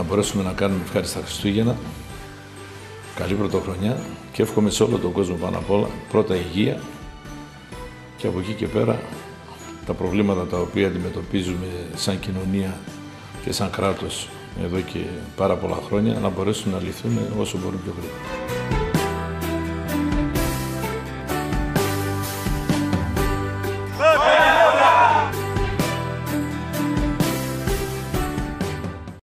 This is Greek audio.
να μπορέσουμε να κάνουμε ευχάριστα Χριστούγεννα, καλή πρωτοχρονιά και εύχομαι σε όλο τον κόσμο πάνω απ' όλα πρώτα υγεία και από εκεί και πέρα τα προβλήματα τα οποία αντιμετωπίζουμε σαν κοινωνία και σαν κράτος εδώ και πάρα πολλά χρόνια να μπορέσουν να λυθούν όσο μπορούν πιο γρήγορα.